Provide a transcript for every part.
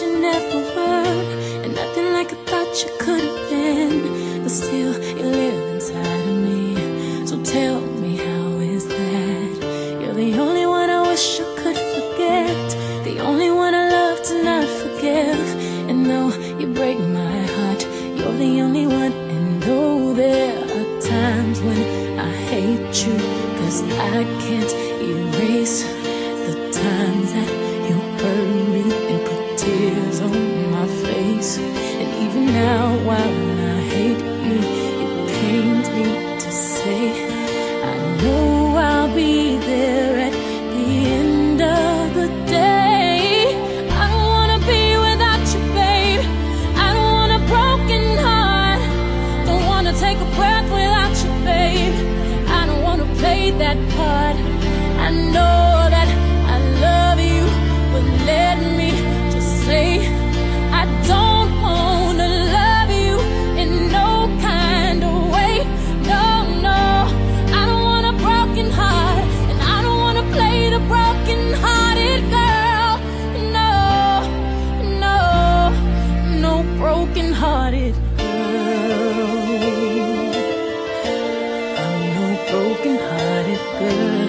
you never were And nothing like I thought you could have been But still, you live inside of me. So tell me, how is that? You're the only one I wish I could forget The only one I love to not forgive. And though you break my heart You're the only one And though there are times when I hate you Cause I can't erase the time. While I hate you, it pains me to say, I know I'll be there at the end of the day. I don't wanna be without you, babe. I don't want a broken heart. Don't wanna take a breath without you, babe. I don't wanna play that part. I know no broken hearted girl. I'm no broken hearted girl.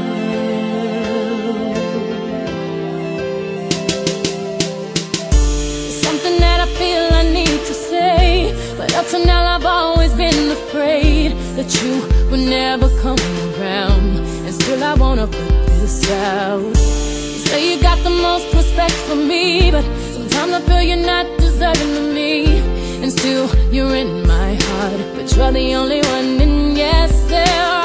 Something that I feel I need to say. But up to now, I've always been afraid that you would never come around. And still, I wanna put this out. You say you got the most respect for me, but sometimes I feel you're not deserving of me you're in my heart. But you're the only one, and yes, there are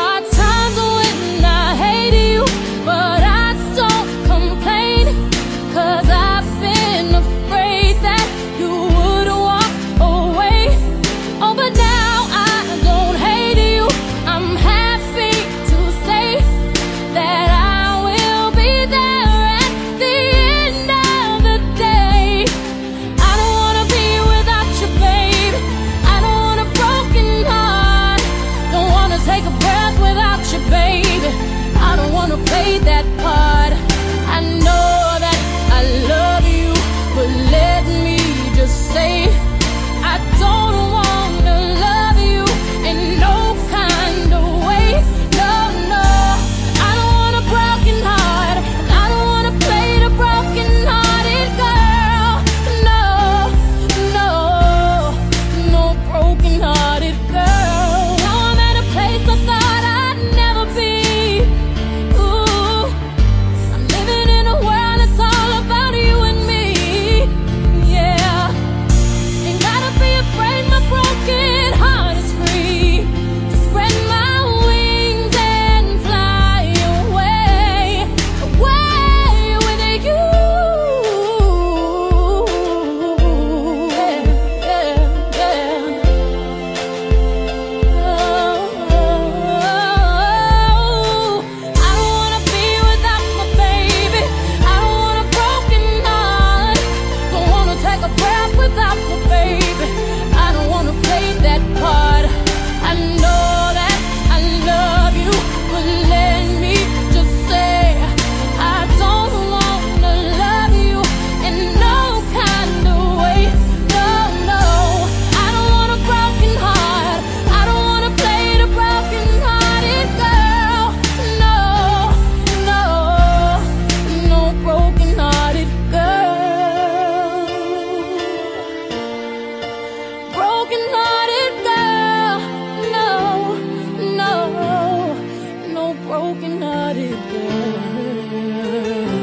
broken-hearted girl.